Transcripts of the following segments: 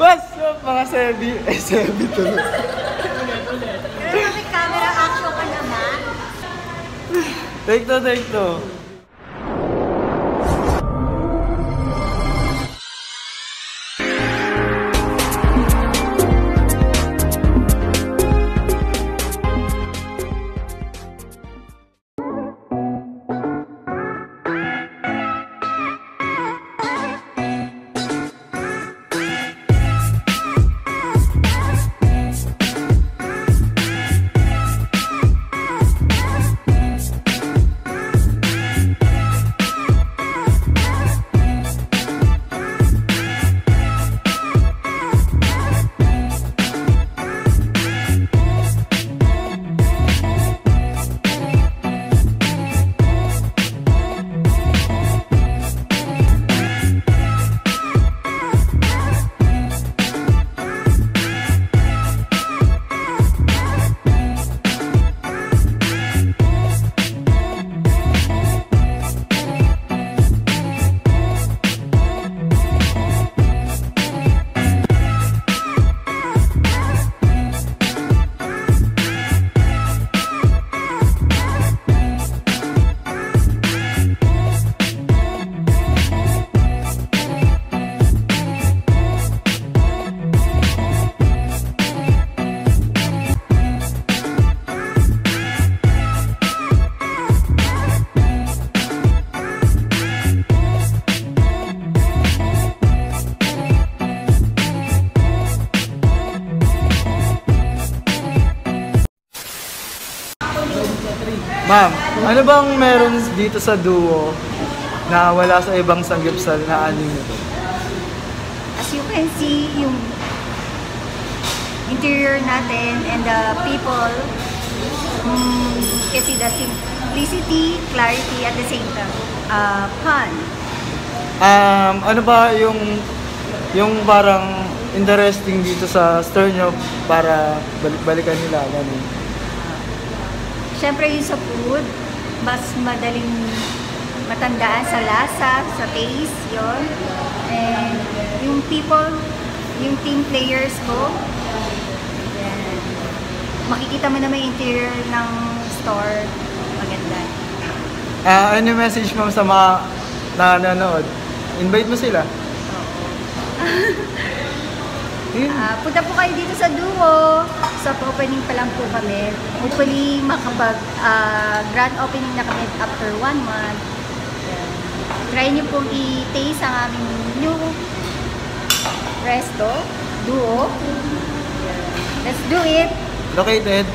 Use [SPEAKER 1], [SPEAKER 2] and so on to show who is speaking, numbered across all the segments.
[SPEAKER 1] What's up mga Sebi? Eh, Sebi to.
[SPEAKER 2] Pero may camera action ka naman.
[SPEAKER 1] Take to, take to. Ma'am, ano bang meron dito sa duo na wala sa ibang sanggipsal na anime?
[SPEAKER 2] As you can see, yung interior natin and the people, mm, kasi the simplicity, clarity at the same time, uh, fun.
[SPEAKER 1] Um, ano ba yung yung parang interesting dito sa store nyo para balik-balikan nila? Ganun.
[SPEAKER 2] Siyempre yung sa food, mas madaling matandaan sa lasa, sa taste, yon And yung people, yung team players ko, yan. makikita mo naman yung interior ng store, maganda.
[SPEAKER 1] Ah, ano message mo sa mga nanonood? Invite mo sila.
[SPEAKER 2] Uh, punta po kayo dito sa Duo. Sa opening pa lang po kami. Hopefully, makapag uh, grand opening na kami after one month. Try nyo pong i-taste ang aming new resto, Duo. Let's do it!
[SPEAKER 1] Located?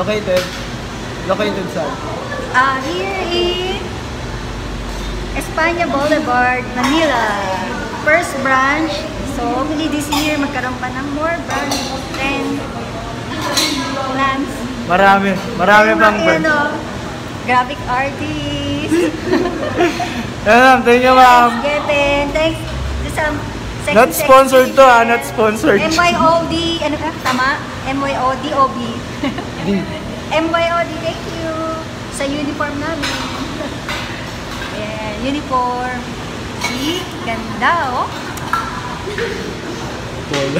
[SPEAKER 1] Located? Located saan?
[SPEAKER 2] Uh, here in Espanya Boulevard, Manila. First branch, So, hopefully this year magkaroon pa ng more branch and plans.
[SPEAKER 1] Marami, marami
[SPEAKER 2] Ayun,
[SPEAKER 1] pang branch.
[SPEAKER 2] oh. Graphic artist.
[SPEAKER 1] Yan ma'am, thank you ma'am.
[SPEAKER 2] Getting. Thanks some second
[SPEAKER 1] Not sponsored to ah, not sponsored.
[SPEAKER 2] MYOD, ano ka? Tama? MYOD, OB. MYOD, thank you. Sa uniform namin. Ayan, uniform. See? Ganda, oh.
[SPEAKER 1] Buồn